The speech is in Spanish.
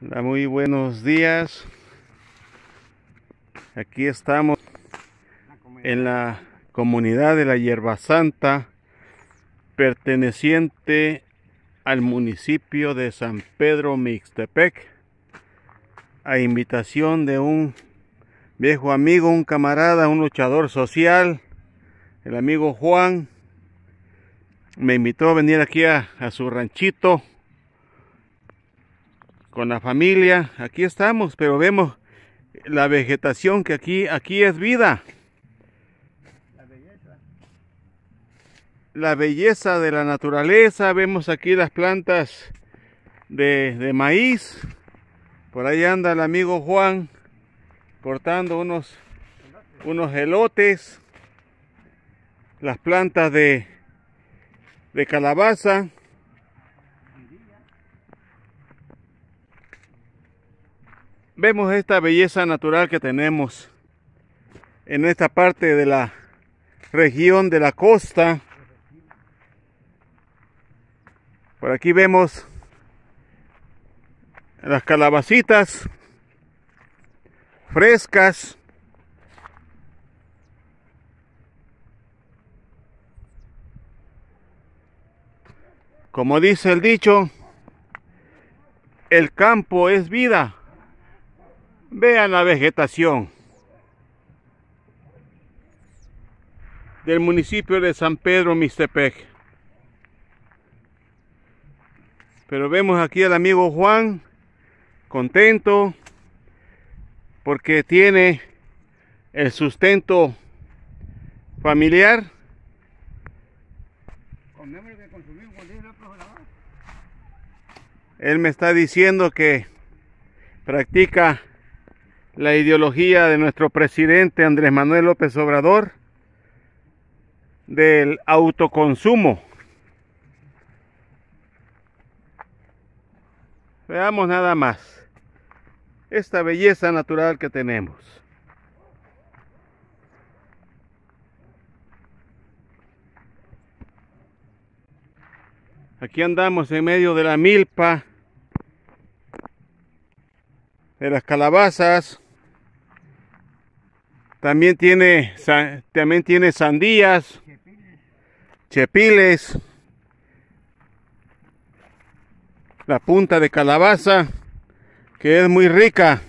Hola, muy buenos días. Aquí estamos en la comunidad de la Hierba Santa, perteneciente al municipio de San Pedro Mixtepec, a invitación de un viejo amigo, un camarada, un luchador social, el amigo Juan. Me invitó a venir aquí a, a su ranchito con la familia. Aquí estamos, pero vemos la vegetación que aquí, aquí es vida. La belleza. La belleza de la naturaleza. Vemos aquí las plantas de, maíz. Por ahí anda el amigo Juan cortando unos, unos elotes. Las plantas de, de calabaza. Vemos esta belleza natural que tenemos en esta parte de la región de la costa. Por aquí vemos las calabacitas frescas. Como dice el dicho, el campo es vida. Vean la vegetación del municipio de San Pedro Mixtepec. Pero vemos aquí al amigo Juan contento porque tiene el sustento familiar. Él me está diciendo que practica la ideología de nuestro presidente Andrés Manuel López Obrador del autoconsumo. Veamos nada más esta belleza natural que tenemos. Aquí andamos en medio de la milpa, de las calabazas. También tiene, también tiene sandías, chepiles, la punta de calabaza, que es muy rica.